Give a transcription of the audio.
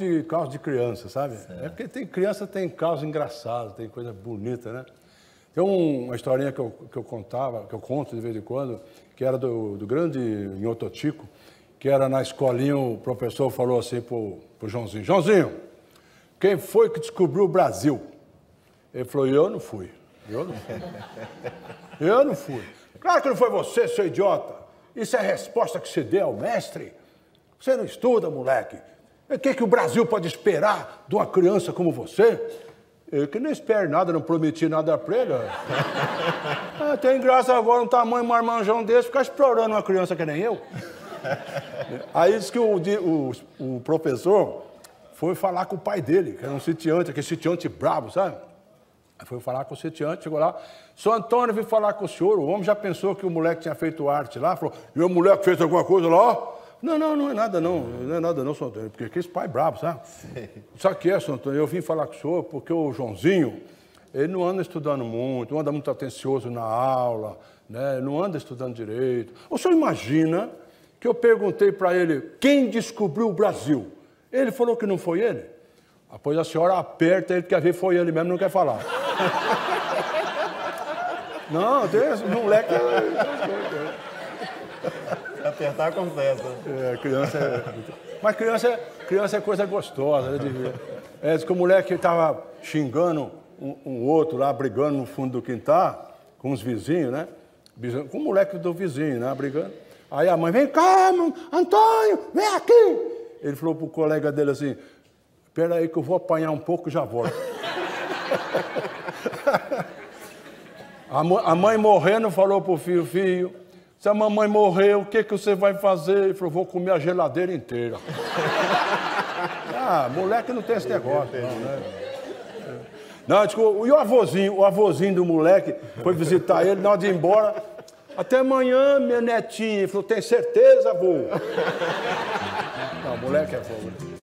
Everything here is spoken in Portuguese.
de caos de criança, sabe? É porque tem criança tem caos engraçado, tem coisa bonita, né? Tem um- uma historinha que eu, que eu contava, que eu conto de vez em quando, que era do, do grande Inhototico, que era na escolinha, o professor falou assim pro, pro Joãozinho, Joãozinho, quem foi que descobriu o Brasil? Ele falou, eu não fui. Eu não fui. Eu não fui. Claro que não foi você, seu idiota. Isso é a resposta que se deu ao mestre. Você não estuda, moleque. O que, que o Brasil pode esperar de uma criança como você? Eu que não espero nada, não prometi nada pra ele. Ah, tem graça agora um tamanho marmanjão desse ficar explorando uma criança que nem eu. Aí disse que o, o- o professor foi falar com o pai dele, que era um sitiante, aquele sitiante brabo, sabe? Aí foi falar com o sitiante, chegou lá. Sou Antônio, vim falar com o senhor. O homem já pensou que o moleque tinha feito arte lá. Falou, e o moleque fez alguma coisa lá? Não, não, não é nada não. Não é nada não, São Antônio. Porque aquele pai é brabo, sabe? Sabe o que é, São Antônio? Eu vim falar com o senhor porque o Joãozinho, ele não anda estudando muito, não anda muito atencioso na aula, né? não anda estudando direito. O senhor imagina que eu perguntei para ele quem descobriu o Brasil? Ele falou que não foi ele. Após a senhora aperta, ele quer ver, foi ele mesmo, não quer falar. Não, tem esse moleque. Apertar confessa. É, criança é. Mas criança, é- criança é coisa gostosa, né? De ver. É, diz que o moleque estava xingando um, um outro lá, brigando no fundo do quintal, com os vizinhos, né? Com o moleque do vizinho, né? Brigando. Aí a mãe, vem cá, Antônio, vem aqui. Ele falou pro colega dele assim, espera aí que eu vou apanhar um pouco e já volto. A a mãe morrendo falou pro filho, filho, se a mamãe morrer, o que, que você vai fazer? Ele falou, vou comer a geladeira inteira. ah, moleque não tem esse negócio, não, né? Não, desculpa, e o avôzinho, o avôzinho do moleque foi visitar ele, na hora de ir embora. Até amanhã, meu netinho. Ele falou, tem certeza, avô? Não, moleque é avô. né?